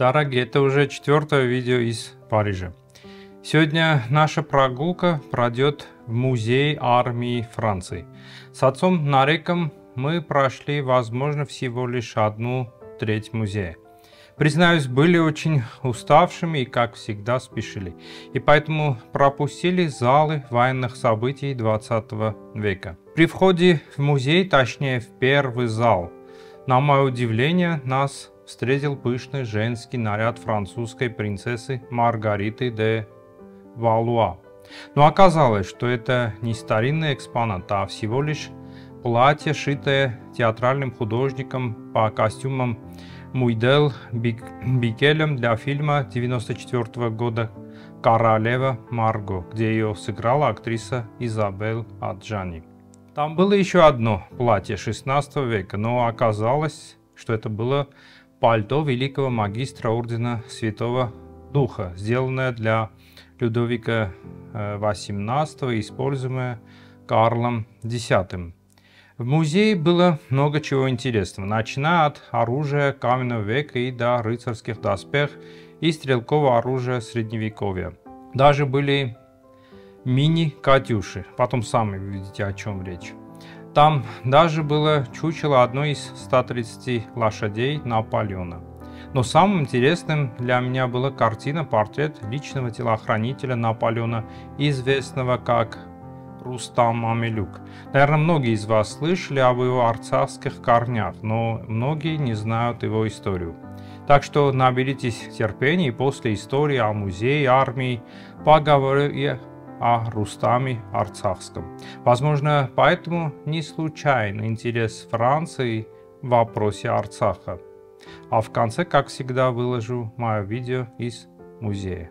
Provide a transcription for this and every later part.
Дорогие, это уже четвертое видео из Парижа. Сегодня наша прогулка пройдет в музей армии Франции. С отцом Нареком мы прошли, возможно, всего лишь одну треть музея. Признаюсь, были очень уставшими и, как всегда, спешили. И поэтому пропустили залы военных событий 20 века. При входе в музей, точнее в первый зал, на мое удивление, нас встретил пышный женский наряд французской принцессы Маргариты де Валуа. Но оказалось, что это не старинный экспонат, а всего лишь платье, шитое театральным художником по костюмам Муйдел Бикелем для фильма 1994 года «Королева Марго», где ее сыграла актриса Изабель Аджани. Там было еще одно платье 16 века, но оказалось, что это было пальто великого магистра ордена Святого Духа, сделанное для Людовика XVIII, э, используемое Карлом X. В музее было много чего интересного, начиная от оружия каменного века и до рыцарских доспех и стрелкового оружия средневековья. Даже были мини-катюши, потом сами видите о чем речь. Там даже было чучело одной из 130 лошадей Наполеона. Но самым интересным для меня была картина-портрет личного телохранителя Наполеона, известного как Рустам Амелюк. Наверное, многие из вас слышали об его арцахских корнях, но многие не знают его историю. Так что наберитесь терпения и после истории о музее армии поговорю и о Рустаме Арцахском. Возможно, поэтому не случайно интерес Франции в вопросе Арцаха. А в конце, как всегда, выложу мое видео из музея.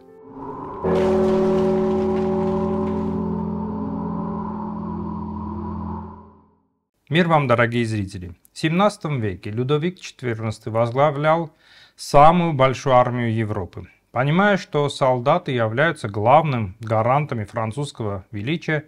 Мир вам, дорогие зрители! В 17 веке Людовик XIV возглавлял самую большую армию Европы. Понимая, что солдаты являются главным гарантами французского величия,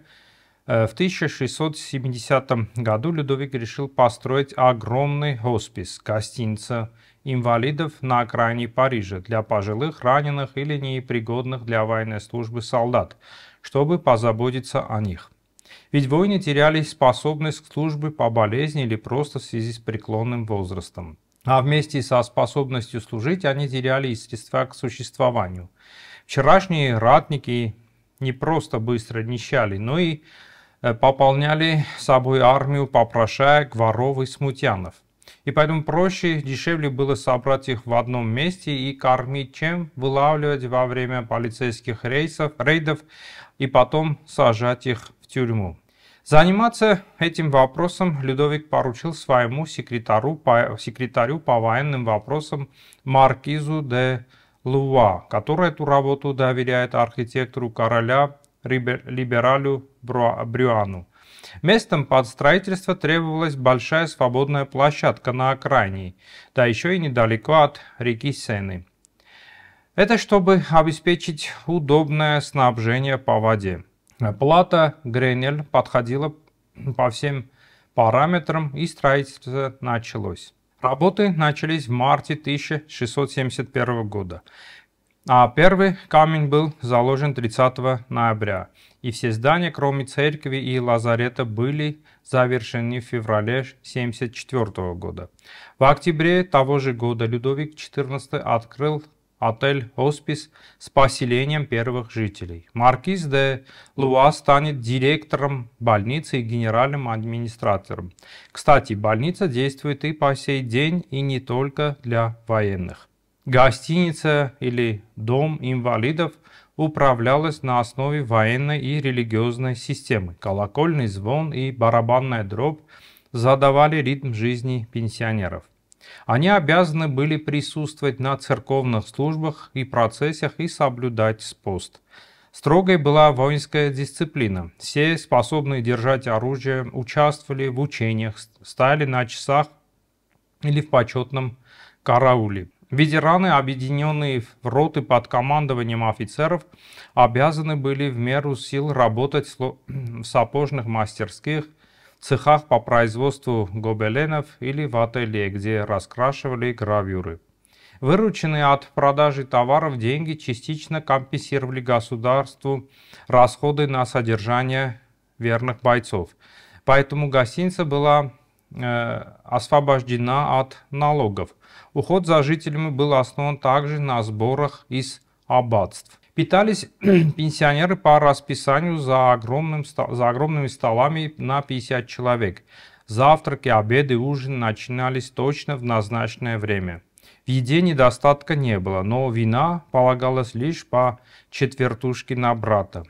э, в 1670 году Людовик решил построить огромный хоспис, гостиница инвалидов на окраине Парижа для пожилых, раненых или непригодных для военной службы солдат, чтобы позаботиться о них. Ведь воины теряли способность к службе по болезни или просто в связи с преклонным возрастом. А вместе со способностью служить они теряли и средства к существованию. Вчерашние ратники не просто быстро нищали, но и э, пополняли собой армию попрошаек, воров и смутьянов. И поэтому проще, дешевле было собрать их в одном месте и кормить, чем вылавливать во время полицейских рейсов, рейдов и потом сажать их тюрьму. Заниматься этим вопросом Людовик поручил своему секретарю по, секретарю по военным вопросам Маркизу де Луа, который эту работу доверяет архитектору короля либералю Брюану. Местом под строительство требовалась большая свободная площадка на окраине, да еще и недалеко от реки Сены. Это чтобы обеспечить удобное снабжение по воде. Плата Гренель подходила по всем параметрам и строительство началось. Работы начались в марте 1671 года, а первый камень был заложен 30 ноября, и все здания, кроме церкви и лазарета, были завершены в феврале 1974 года. В октябре того же года Людовик XIV открыл отель «Хоспис» с поселением первых жителей. Маркиз де Луа станет директором больницы и генеральным администратором. Кстати, больница действует и по сей день, и не только для военных. Гостиница или дом инвалидов управлялась на основе военной и религиозной системы. Колокольный звон и барабанная дробь задавали ритм жизни пенсионеров. Они обязаны были присутствовать на церковных службах и процессиях и соблюдать пост. Строгой была воинская дисциплина. Все, способные держать оружие, участвовали в учениях, стали на часах или в почетном карауле. Ветераны, объединенные в роты под командованием офицеров, обязаны были в меру сил работать в сапожных мастерских, цехах по производству гобеленов или в ателье, где раскрашивали гравюры. Вырученные от продажи товаров деньги частично компенсировали государству расходы на содержание верных бойцов. Поэтому гостиница была э, освобождена от налогов. Уход за жителями был основан также на сборах из аббатств. Питались пенсионеры по расписанию за, огромным, за огромными столами на 50 человек. Завтраки, обеды, ужин начинались точно в назначенное время. В еде недостатка не было, но вина полагалось лишь по четвертушке на брата.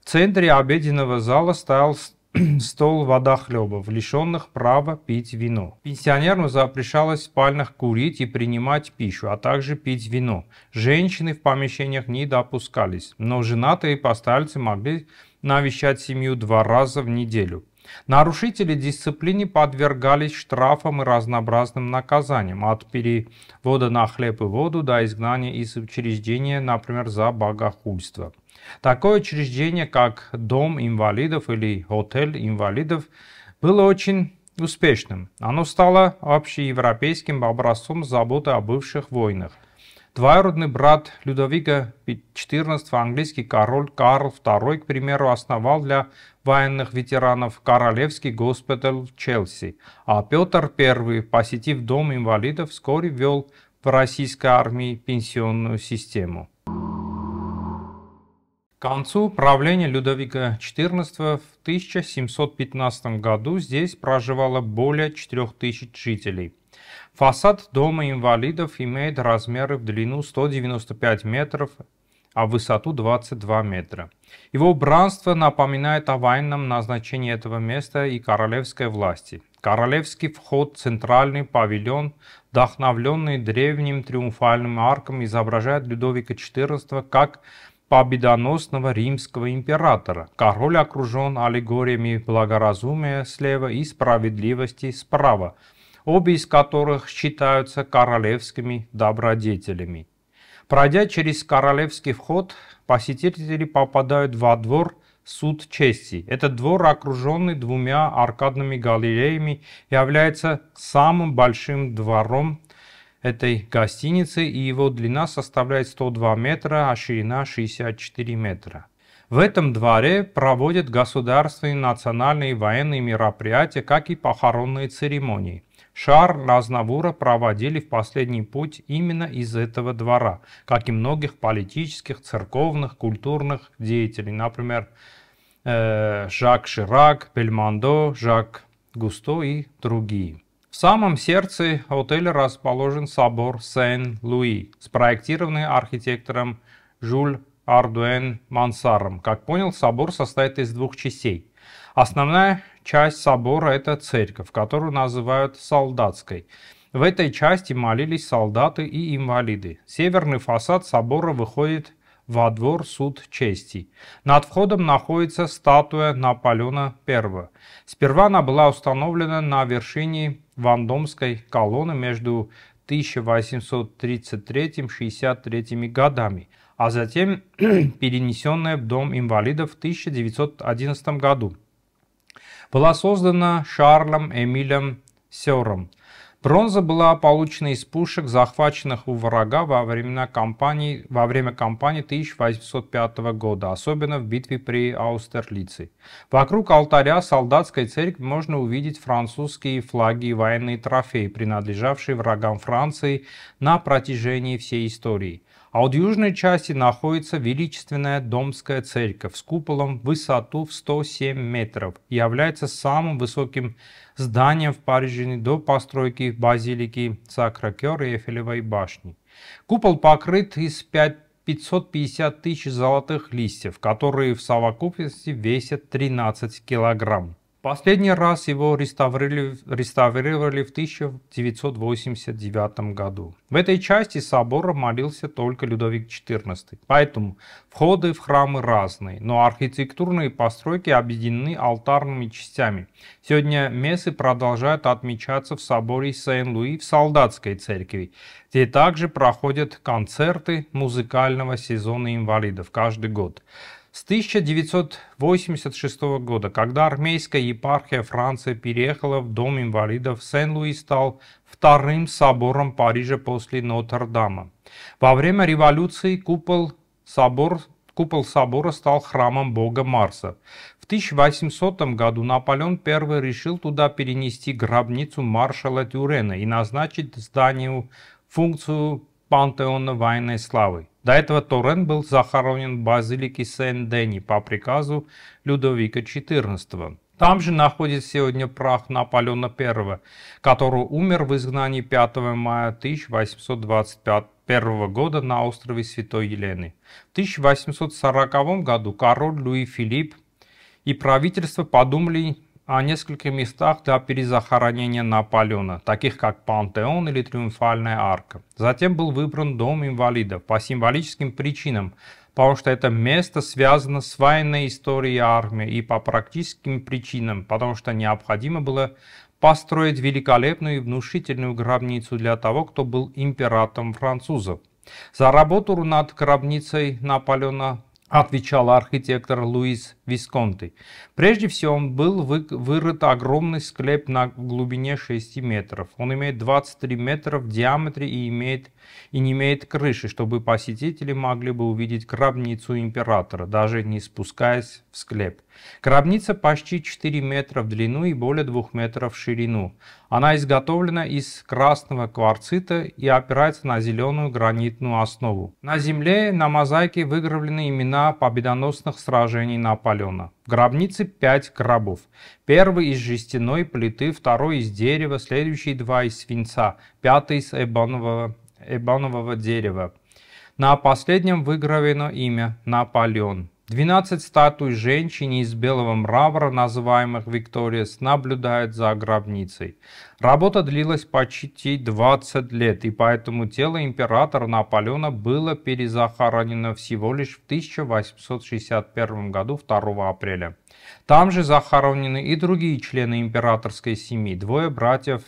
В центре обеденного зала стоял стол водохлебов, лишенных права пить вино. Пенсионерам запрещалось в спальнях курить и принимать пищу, а также пить вино. Женщины в помещениях не допускались, но женатые постояльцы могли навещать семью два раза в неделю. Нарушители дисциплины подвергались штрафам и разнообразным наказаниям, от перевода на хлеб и воду до изгнания из учреждения, например, за богохульство. Такое учреждение, как Дом инвалидов или Отель инвалидов, было очень успешным. Оно стало общеевропейским образцом заботы о бывших войнах. Двоюродный брат Людовика XIV, английский король Карл II, к примеру, основал для военных ветеранов Королевский госпиталь Челси, а Петр I, посетив Дом инвалидов, вскоре ввел в российской армии пенсионную систему. Концу правления Людовика XIV в 1715 году здесь проживало более 4000 жителей. Фасад дома инвалидов имеет размеры в длину 195 метров, а в высоту 22 метра. Его убранство напоминает о военном назначении этого места и королевской власти. Королевский вход, центральный павильон, вдохновленный древним триумфальным арком, изображает Людовика XIV как победоносного римского императора. Король окружен аллегориями благоразумия слева и справедливости справа, обе из которых считаются королевскими добродетелями. Пройдя через королевский вход, посетители попадают во двор суд чести. Этот двор, окруженный двумя аркадными галереями, является самым большим двором этой гостиницы и его длина составляет 102 метра, а ширина 64 метра. В этом дворе проводят государственные, национальные военные мероприятия, как и похоронные церемонии. Шар Разнавура проводили в последний путь именно из этого двора, как и многих политических, церковных, культурных деятелей, например, э, Жак Ширак, Бельмондо, Жак Густо и другие. В самом сердце отеля расположен собор Сен-Луи, спроектированный архитектором Жюль Ардуэн Мансаром. Как понял, собор состоит из двух частей. Основная часть собора – это церковь, которую называют солдатской. В этой части молились солдаты и инвалиды. Северный фасад собора выходит во двор суд чести. Над входом находится статуя Наполеона I. Сперва она была установлена на вершине Вандомской колонны между 1833-63 годами, а затем перенесенная в Дом инвалидов в 1911 году. Была создана Шарлем Эмилем Сёром – Бронза была получена из пушек, захваченных у врага во, времена кампании, во время кампании 1805 года, особенно в битве при Аустерлице. Вокруг алтаря солдатской церкви можно увидеть французские флаги и военные трофеи, принадлежавшие врагам Франции на протяжении всей истории. А от южной части находится величественная Домская церковь с куполом в высоту в 107 метров и является самым высоким зданием в Париже до постройки базилики Сакракер и Эфелевой башни. Купол покрыт из 5 550 тысяч золотых листьев, которые в совокупности весят 13 килограмм. Последний раз его реставрировали, реставрировали в 1989 году. В этой части собора молился только Людовик XIV, поэтому входы в храмы разные, но архитектурные постройки объединены алтарными частями. Сегодня мессы продолжают отмечаться в соборе Сен-Луи в Солдатской церкви, где также проходят концерты музыкального сезона инвалидов каждый год. С 1986 года, когда армейская епархия Франции переехала в Дом инвалидов, Сен-Луи стал вторым собором Парижа после Нотр-Дама. Во время революции купол, собор, купол собора стал храмом бога Марса. В 1800 году Наполеон I решил туда перенести гробницу маршала Тюрена и назначить зданию функцию пантеона военной славы. До этого Торрен был захоронен в базилике Сен-Дени по приказу Людовика XIV. Там же находится сегодня прах Наполеона I, который умер в изгнании 5 мая 1821 года на острове Святой Елены. В 1840 году король Луи Филипп и правительство подумали о нескольких местах для перезахоронения Наполеона, таких как Пантеон или Триумфальная арка. Затем был выбран Дом инвалидов по символическим причинам, потому что это место связано с военной историей армии и по практическим причинам, потому что необходимо было построить великолепную и внушительную гробницу для того, кто был императором французов. За работу над гробницей Наполеона отвечал архитектор Луис Висконти. Прежде всего, он был вы, вырыт огромный склеп на глубине 6 метров. Он имеет 23 метра в диаметре и, имеет, и не имеет крыши, чтобы посетители могли бы увидеть гробницу императора, даже не спускаясь в склеп. Гробница почти 4 метра в длину и более 2 метров в ширину. Она изготовлена из красного кварцита и опирается на зеленую гранитную основу. На земле на мозаике выгравлены имена победоносных сражений Наполеона. В гробнице 5 гробов. Первый из жестяной плиты, второй из дерева, следующие два из свинца, пятый из эбонового, эбонового дерева. На последнем выгравлено имя Наполеон. 12 статуй женщин из белого мрамора, называемых Викториес, наблюдают за гробницей. Работа длилась почти 20 лет, и поэтому тело императора Наполеона было перезахоронено всего лишь в 1861 году 2 апреля. Там же захоронены и другие члены императорской семьи, двое братьев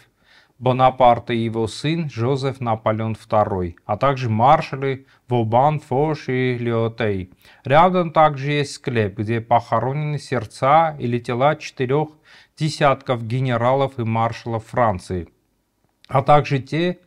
Бонапарта и его сын Жозеф Наполеон II, а также маршалы Вобан, Фош и Леотей. Рядом также есть склеп, где похоронены сердца или тела четырех десятков генералов и маршалов Франции, а также те,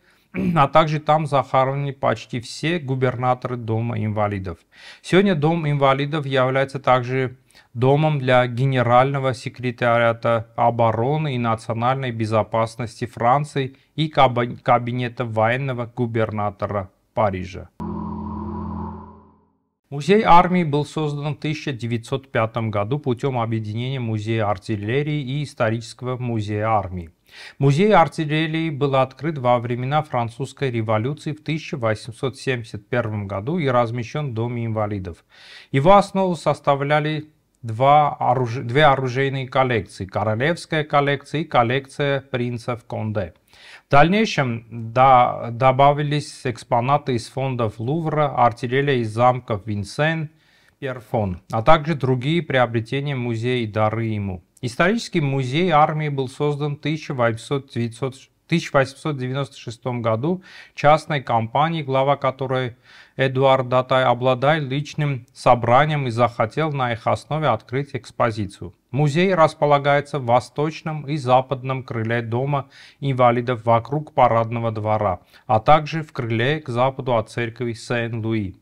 а также там захоронены почти все губернаторы Дома инвалидов. Сегодня Дом инвалидов является также домом для Генерального секретариата обороны и национальной безопасности Франции и кабинета военного губернатора Парижа. Музей армии был создан в 1905 году путем объединения Музея артиллерии и Исторического музея армии. Музей артиллерии был открыт во времена французской революции в 1871 году и размещен в Доме инвалидов. Его основу составляли два оруж... две оружейные коллекции. Королевская коллекция и коллекция принцев Конде. В дальнейшем да, добавились экспонаты из фондов Лувра, артиллерия из замков Винсен, Перфон, а также другие приобретения музея и дары ему. Исторический музей армии был создан в 1896 году частной компанией, глава которой ЭдуардДатай обладает личным собранием и захотел на их основе открыть экспозицию. Музей располагается в восточном и западном крыле дома инвалидов вокруг парадного двора, а также в крыле к западу от церкви Сен-Луи.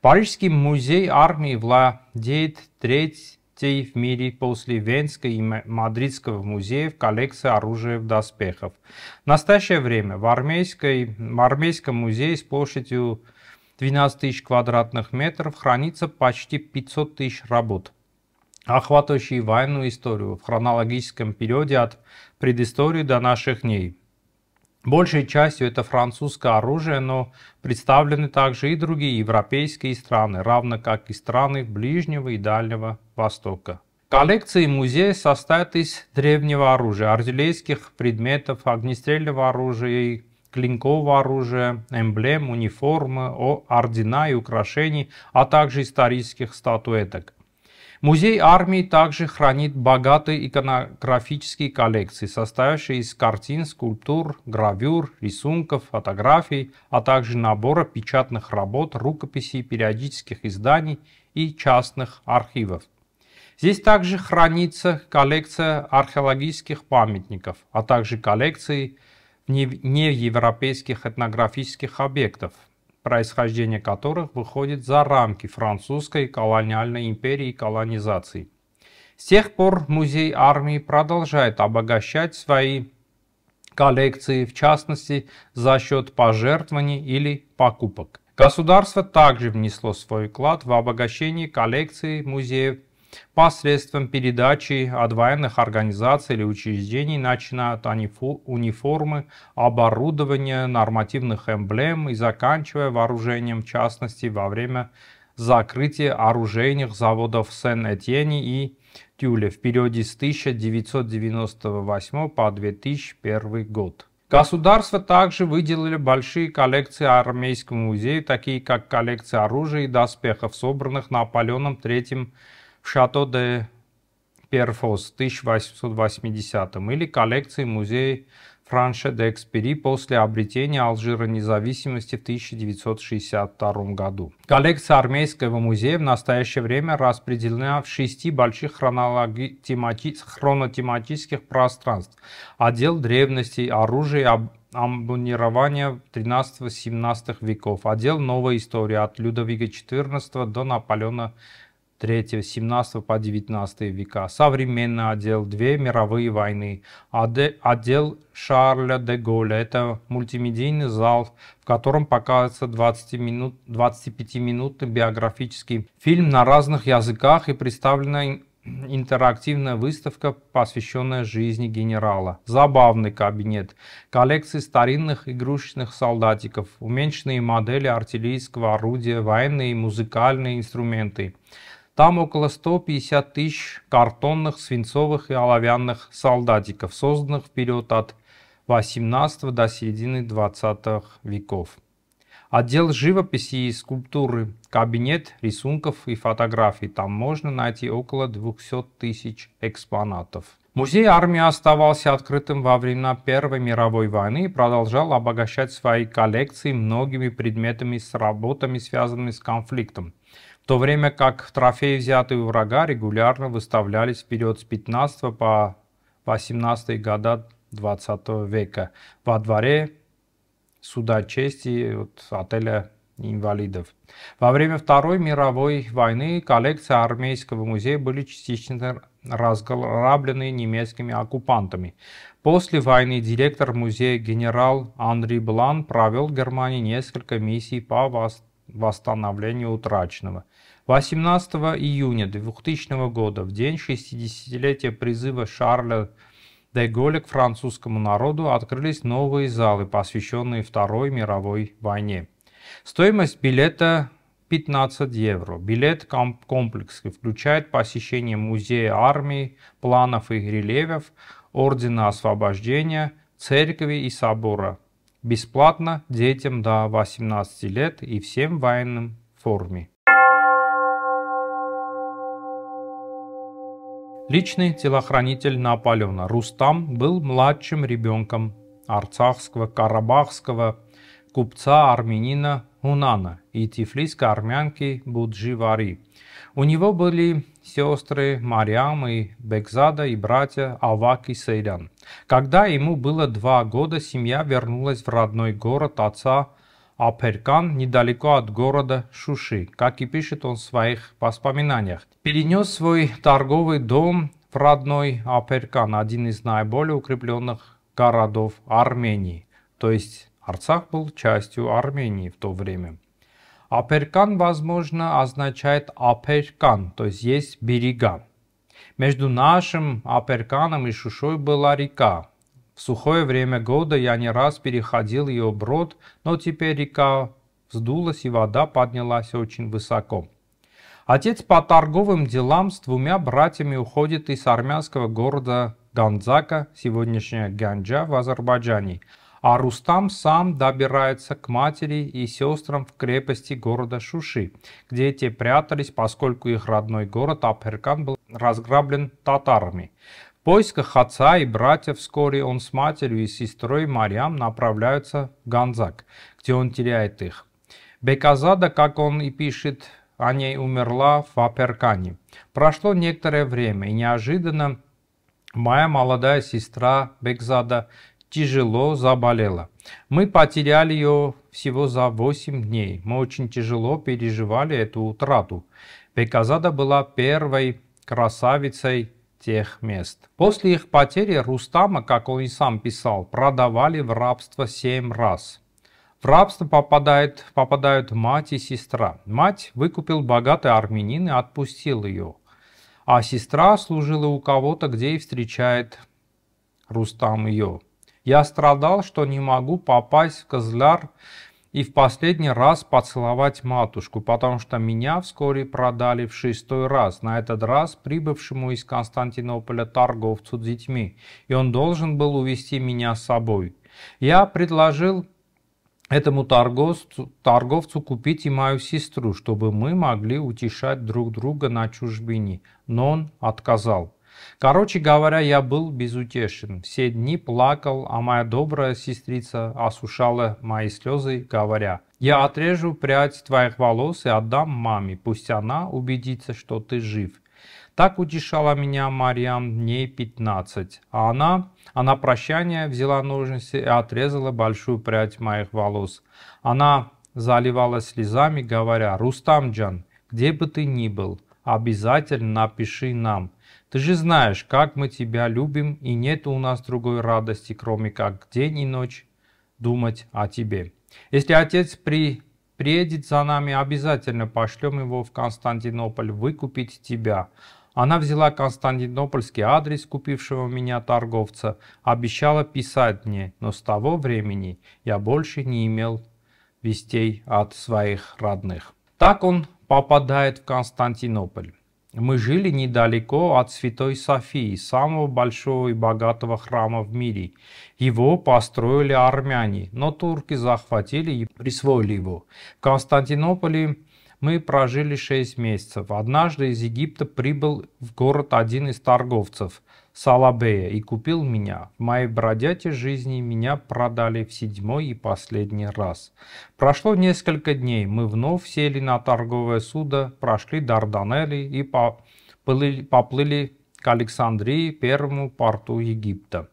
Парижский музей армии владеет третьей в мире после Венской и Мадридского музеев коллекции оружия в доспехов. В настоящее время в, армейской, в армейском музее с площадью 12 тысяч квадратных метров хранится почти 500 тысяч работ, охватывающие военную историю в хронологическом периоде от предыстории до наших дней. Большей частью это французское оружие, но представлены также и другие европейские страны, равно как и страны Ближнего и Дальнего Востока. Коллекции музея состоят из древнего оружия, артиллерийских предметов, огнестрельного оружия и клинкового оружия, эмблем, униформы, ордена и украшений, а также исторических статуэток. Музей армии также хранит богатые иконографические коллекции, состоящие из картин, скульптур, гравюр, рисунков, фотографий, а также набора печатных работ, рукописей, периодических изданий и частных архивов. Здесь также хранится коллекция археологических памятников, а также коллекции неевропейских этнографических объектов, происхождение которых выходит за рамки французской колониальной империи и колонизации. С тех пор музей армии продолжает обогащать свои коллекции, в частности, за счет пожертвований или покупок. Государство также внесло свой вклад в обогащение коллекции музеев посредством передачи от военных организаций или учреждений, начиная от униформы, оборудования, нормативных эмблем и заканчивая вооружением, в частности, во время закрытия оружейных заводов в Сен-Этьене и Тюле в периоде с 1998 по 2001 год. Государство также выделили большие коллекции армейскому музею, такие как коллекция оружия и доспехов, собранных Наполеоном III в Шато де Перфос в 1880 или коллекции музея Франша де Экспери после обретения Алжира независимости в 1962 году. Коллекция армейского музея в настоящее время распределена в шести больших хронотематических пространств. Отдел древностей, оружия и амбунирования 13-17 веков, отдел новой истории от Людовика XIV до Наполеона 3, 17 по 19 века, современный отдел, две мировые войны, отдел Шарля де Голля, это мультимедийный зал, в котором показывается 20 минут, 25-минутный биографический фильм на разных языках и представлена интерактивная выставка, посвященная жизни генерала. Забавный кабинет, коллекции старинных игрушечных солдатиков, уменьшенные модели артиллерийского орудия, военные и музыкальные инструменты. Там около 150 тысяч картонных, свинцовых и оловянных солдатиков, созданных в период от 18 до середины 20 веков. Отдел живописи и скульптуры, кабинет рисунков и фотографий. Там можно найти около 200 тысяч экспонатов. Музей армии оставался открытым во времена Первой мировой войны и продолжал обогащать свои коллекции многими предметами с работами, связанными с конфликтом то время как трофеи, взятые у врага, регулярно выставлялись вперед с 15 по 18 года 20 века во дворе суда чести от отеля инвалидов. Во время Второй мировой войны коллекции армейского музея были частично разграблены немецкими оккупантами. После войны директор музея генерал Анри Блан провел в Германии несколько миссий по восстановлению утраченного. 18 июня 2000 года, в день 60-летия призыва Шарля де Голля к французскому народу, открылись новые залы, посвященные Второй мировой войне. Стоимость билета 15 евро. Билет комплекс включает посещение музея армии, планов и рельефов, ордена освобождения, церкви и собора. Бесплатно детям до 18 лет и всем военным в форме. Личный телохранитель Наполеона Рустам был младшим ребенком арцахского, карабахского купца-армянина Хунана и тифлисской армянки Будживари. У него были сестры Мариам и Бекзада и братья Авак и Сейрян. Когда ему было два года, семья вернулась в родной город отца Аперкан недалеко от города Шуши, как и пишет он в своих воспоминаниях. Перенес свой торговый дом в родной Аперкан, один из наиболее укрепленных городов Армении. То есть Арцах был частью Армении в то время. Аперкан, возможно, означает Аперкан, то есть есть берега. Между нашим Аперканом и Шушой была река. В сухое время года я не раз переходил ее брод, но теперь река вздулась и вода поднялась очень высоко. Отец по торговым делам с двумя братьями уходит из армянского города Ганзака, сегодняшняя Ганджа в Азербайджане, а Рустам сам добирается к матери и сестрам в крепости города Шуши, где те прятались, поскольку их родной город Абхеркан был разграблен татарами. Поисках отца и братьев вскоре он с матерью и сестрой Мариам направляются в Ганзак, где он теряет их. Беказада, как он и пишет, о ней умерла в Аперкане. Прошло некоторое время, и неожиданно моя молодая сестра Бекзада тяжело заболела. Мы потеряли ее всего за 8 дней. Мы очень тяжело переживали эту утрату. Беказада была первой красавицей тех мест. После их потери Рустама, как он и сам писал, продавали в рабство семь раз. В рабство попадает, попадают мать и сестра. Мать выкупил богатый армянин и отпустил ее. А сестра служила у кого-то, где и встречает Рустам ее. Я страдал, что не могу попасть в Козляр и в последний раз поцеловать матушку, потому что меня вскоре продали в шестой раз, на этот раз прибывшему из Константинополя торговцу детьми, и он должен был увести меня с собой. Я предложил этому торговцу, торговцу купить и мою сестру, чтобы мы могли утешать друг друга на чужбине, но он отказал. Короче говоря, я был безутешен. Все дни плакал, а моя добрая сестрица осушала мои слезы, говоря, «Я отрежу прядь твоих волос и отдам маме, пусть она убедится, что ты жив». Так утешала меня Мариам дней пятнадцать, а она, а на прощание взяла ножницы и отрезала большую прядь моих волос. Она заливалась слезами, говоря, «Рустамджан, где бы ты ни был, обязательно напиши нам. Ты же знаешь, как мы тебя любим, и нет у нас другой радости, кроме как день и ночь думать о тебе. Если отец при... приедет за нами, обязательно пошлем его в Константинополь выкупить тебя. Она взяла константинопольский адрес купившего меня торговца, обещала писать мне, но с того времени я больше не имел вестей от своих родных. Так он попадает в Константинополь. Мы жили недалеко от Святой Софии, самого большого и богатого храма в мире. Его построили армяне, но турки захватили и присвоили его. В Константинополе мы прожили шесть месяцев. Однажды из Египта прибыл в город один из торговцев, Салабея, и купил меня. В моей бродятой жизни меня продали в седьмой и последний раз. Прошло несколько дней, мы вновь сели на торговое судо, прошли Дарданелли и поплыли к Александрии, первому порту Египта.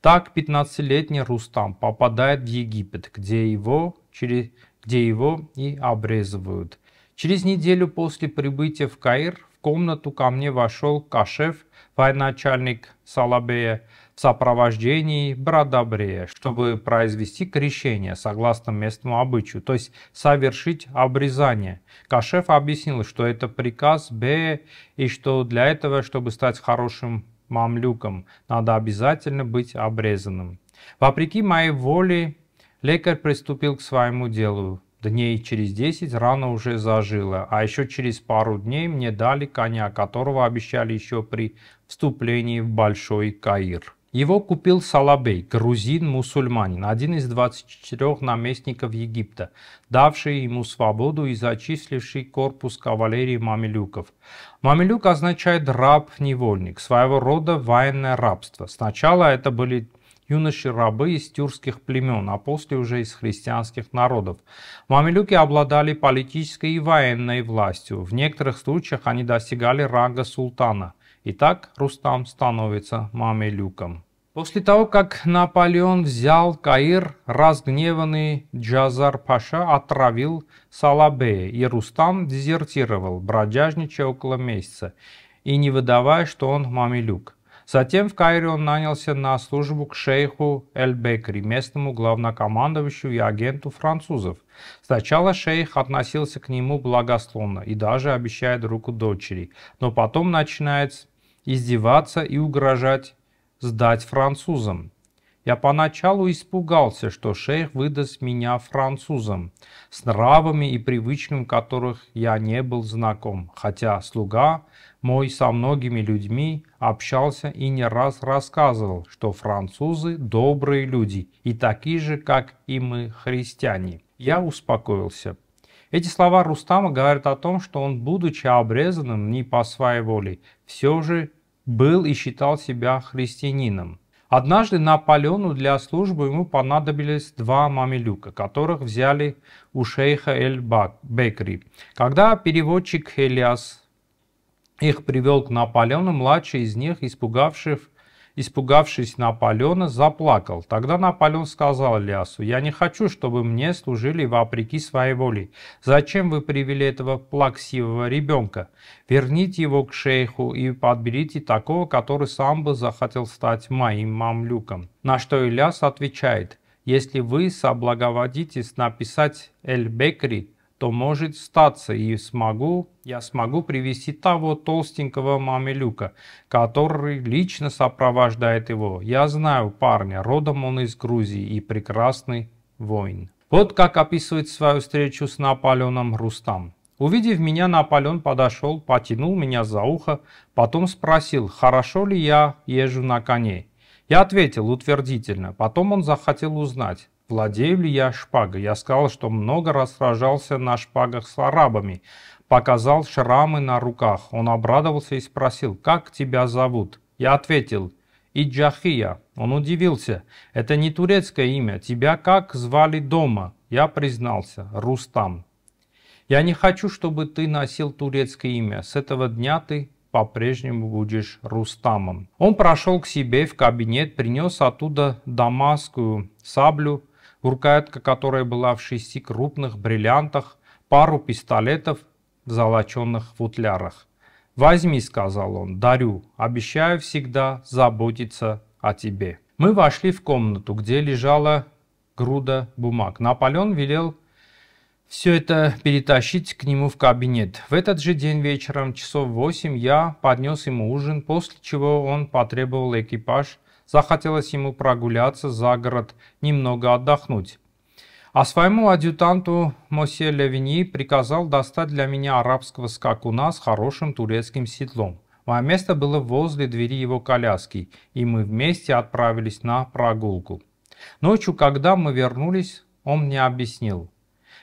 Так 15-летний Рустам попадает в Египет, где его, через, где его и обрезывают. Через неделю после прибытия в Каир в комнату ко мне вошел Кашев, военачальник Салабея, в сопровождении Брадабрея, чтобы произвести крещение согласно местному обычаю, то есть совершить обрезание. Кашев объяснил, что это приказ Б, и что для этого, чтобы стать хорошим мамлюком, надо обязательно быть обрезанным. Вопреки моей воле, лекарь приступил к своему делу. Дней через десять рана уже зажила, а еще через пару дней мне дали коня, которого обещали еще при вступлении в Большой Каир. Его купил Салабей, грузин-мусульманин, один из 24 наместников Египта, давший ему свободу и зачисливший корпус кавалерии мамилюков. Мамилюк означает раб-невольник, своего рода военное рабство. Сначала это были юноши-рабы из тюркских племен, а после уже из христианских народов. Мамилюки обладали политической и военной властью. В некоторых случаях они достигали ранга султана. И так Рустам становится мамилюком. После того, как Наполеон взял Каир, разгневанный Джазар Паша отравил Салабея, и Рустам дезертировал, бродяжничая около месяца, и не выдавая, что он мамилюк. Затем в Кайре он нанялся на службу к шейху Эль-Бекри, местному главнокомандующему и агенту французов. Сначала шейх относился к нему благословно и даже обещает руку дочери, но потом начинает издеваться и угрожать сдать французам. Я поначалу испугался, что шейх выдаст меня французам, с нравами и привычками которых я не был знаком, хотя слуга мой со многими людьми общался и не раз рассказывал, что французы добрые люди и такие же, как и мы, христиане. Я успокоился. Эти слова Рустама говорят о том, что он, будучи обрезанным не по своей воле, все же был и считал себя христианином. Однажды Наполеону для службы ему понадобились два мамилюка, которых взяли у шейха Эль-Бекри. Когда переводчик Элиас их привел к Наполеону, младший из них, испугавшись, испугавшись Наполеона, заплакал. Тогда Наполеон сказал Ильясу, «Я не хочу, чтобы мне служили вопреки своей воле. Зачем вы привели этого плаксивого ребенка? Верните его к шейху и подберите такого, который сам бы захотел стать моим мамлюком». На что Ильяс отвечает, «Если вы соблаговодитесь написать Эль-Бекри, то может статься и смогу, я смогу привести того толстенького мамелюка, который лично сопровождает его. Я знаю парня, родом он из Грузии и прекрасный воин. Вот как описывает свою встречу с Наполеоном Рустам. Увидев меня, Наполеон подошел, потянул меня за ухо, потом спросил, хорошо ли я езжу на коне. Я ответил утвердительно. Потом он захотел узнать, Владею ли я шпагой? Я сказал, что много раз сражался на шпагах с арабами. Показал шрамы на руках. Он обрадовался и спросил, как тебя зовут? Я ответил, Иджахия. Он удивился. Это не турецкое имя. Тебя как звали дома? Я признался, Рустам. Я не хочу, чтобы ты носил турецкое имя. С этого дня ты по-прежнему будешь Рустамом. Он прошел к себе в кабинет, принес оттуда дамасскую саблю, рукоятка которой была в шести крупных бриллиантах, пару пистолетов в золоченных футлярах. «Возьми», — сказал он, — «дарю, обещаю всегда заботиться о тебе». Мы вошли в комнату, где лежала груда бумаг. Наполеон велел все это перетащить к нему в кабинет. В этот же день вечером, часов восемь, я поднес ему ужин, после чего он потребовал экипаж Захотелось ему прогуляться за город, немного отдохнуть. А своему адъютанту Мосе Левини приказал достать для меня арабского скакуна с хорошим турецким седлом. Мое место было возле двери его коляски, и мы вместе отправились на прогулку. Ночью, когда мы вернулись, он мне объяснил.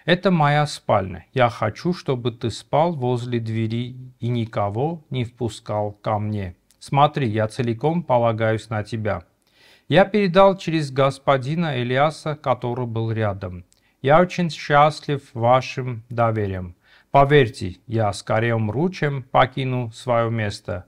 «Это моя спальня. Я хочу, чтобы ты спал возле двери и никого не впускал ко мне». Смотри, я целиком полагаюсь на тебя. Я передал через господина Элиаса, который был рядом. Я очень счастлив вашим доверием. Поверьте, я скорее умру, чем покину свое место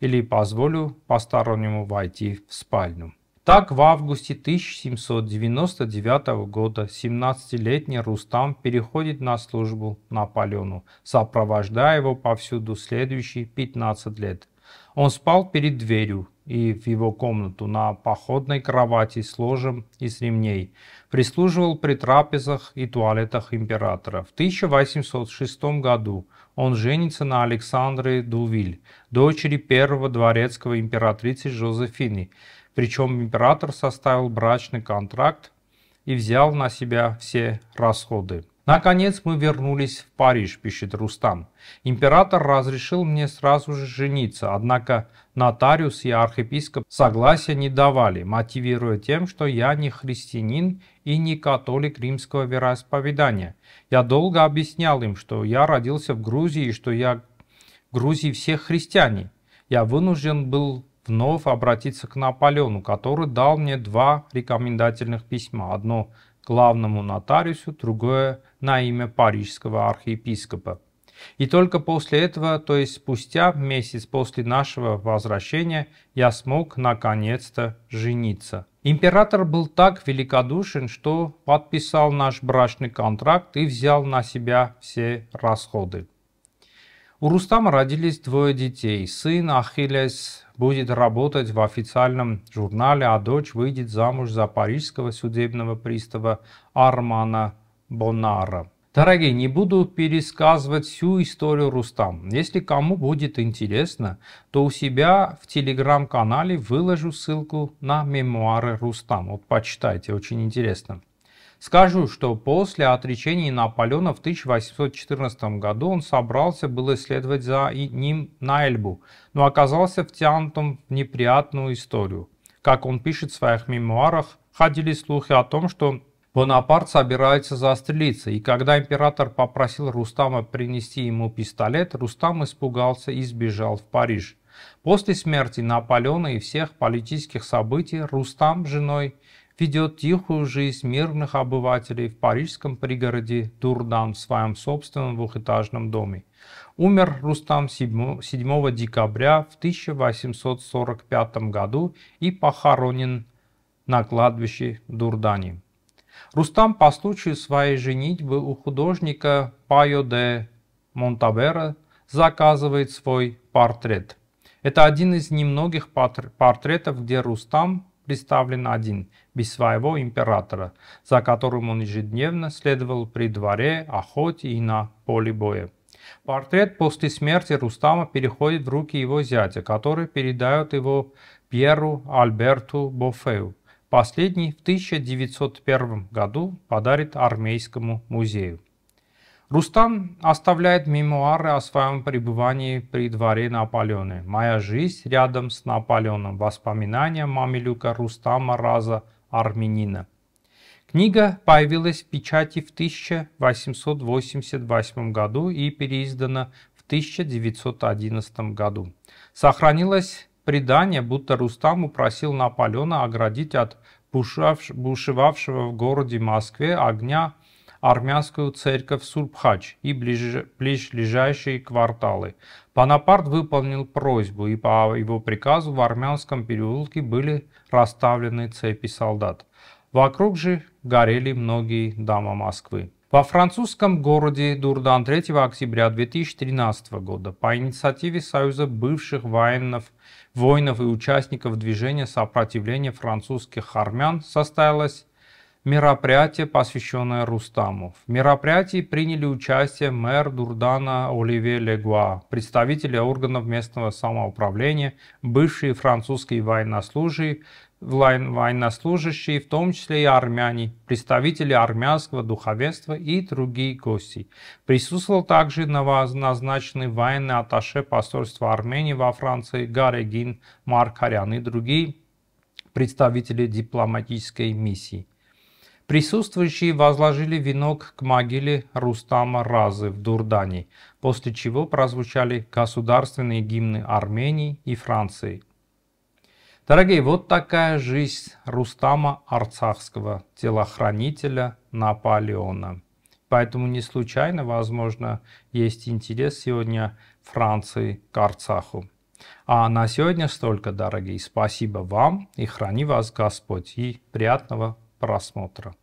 или позволю постороннему войти в спальню. Так в августе 1799 года 17-летний Рустам переходит на службу Наполеону, сопровождая его повсюду следующие 15 лет. Он спал перед дверью и в его комнату на походной кровати с ложем из ремней, прислуживал при трапезах и туалетах императора. В 1806 году он женится на Александре Дувиль, дочери первого дворецкого императрицы Жозефины, причем император составил брачный контракт и взял на себя все расходы. Наконец мы вернулись в Париж, пишет Рустам. Император разрешил мне сразу же жениться, однако нотариус и архиепископ согласия не давали, мотивируя тем, что я не христианин и не католик римского вероисповедания. Я долго объяснял им, что я родился в Грузии и что я в Грузии всех христиане. Я вынужден был вновь обратиться к Наполеону, который дал мне два рекомендательных письма. Одно главному нотариусу, другое на имя парижского архиепископа. И только после этого, то есть спустя месяц после нашего возвращения, я смог наконец-то жениться. Император был так великодушен, что подписал наш брачный контракт и взял на себя все расходы. У Рустама родились двое детей. Сын Ахиллес будет работать в официальном журнале, а дочь выйдет замуж за парижского судебного пристава Армана Бонара. Дорогие, не буду пересказывать всю историю Рустам. Если кому будет интересно, то у себя в телеграм-канале выложу ссылку на мемуары Рустам. Вот почитайте, очень интересно. Скажу, что после отречения Наполеона в 1814 году он собрался было следовать за ним на Эльбу, но оказался втянутым в неприятную историю. Как он пишет в своих мемуарах, ходили слухи о том, что Бонапарт собирается застрелиться, и когда император попросил Рустама принести ему пистолет, Рустам испугался и сбежал в Париж. После смерти Наполеона и всех политических событий Рустам с женой ведет тихую жизнь мирных обывателей в парижском пригороде Дурдан в своем собственном двухэтажном доме. Умер Рустам 7 декабря в 1845 году и похоронен на кладбище Дурдани. Рустам по случаю своей женитьбы у художника Пайо де Монтабера заказывает свой портрет. Это один из немногих портретов, где Рустам представлен один, без своего императора, за которым он ежедневно следовал при дворе, охоте и на поле боя. Портрет после смерти Рустама переходит в руки его зятя, который передает его Пьеру Альберту Бофею, Последний в 1901 году подарит армейскому музею. Рустам оставляет мемуары о своем пребывании при дворе Наполеона. «Моя жизнь рядом с Наполеоном. Воспоминания мамилюка Рустама Раза Армянина». Книга появилась в печати в 1888 году и переиздана в 1911 году. Сохранилась Предание, будто Рустам упросил Наполеона оградить от бушевавшего в городе Москве огня армянскую церковь Сурбхач и ближайшие кварталы. Бонапарт выполнил просьбу, и по его приказу в армянском переулке были расставлены цепи солдат. Вокруг же горели многие дома Москвы. Во французском городе Дурдан 3 октября 2013 года по инициативе Союза бывших военных, воинов и участников движения сопротивления французских армян состоялось мероприятие, посвященное Рустаму. В мероприятии приняли участие мэр Дурдана Оливье Легуа, представители органов местного самоуправления, бывшие французские военнослужащие, военнослужащие, в том числе и армяне, представители армянского духовенства и другие гости. Присутствовал также назначенный военный атташе посольства Армении во Франции Гарегин Маркарян и другие представители дипломатической миссии. Присутствующие возложили венок к могиле Рустама Разы в Дурдане, после чего прозвучали государственные гимны Армении и Франции. Дорогие, вот такая жизнь Рустама Арцахского, телохранителя Наполеона. Поэтому не случайно, возможно, есть интерес сегодня Франции к Арцаху. А на сегодня столько, дорогие. Спасибо вам и храни вас Господь. И приятного просмотра.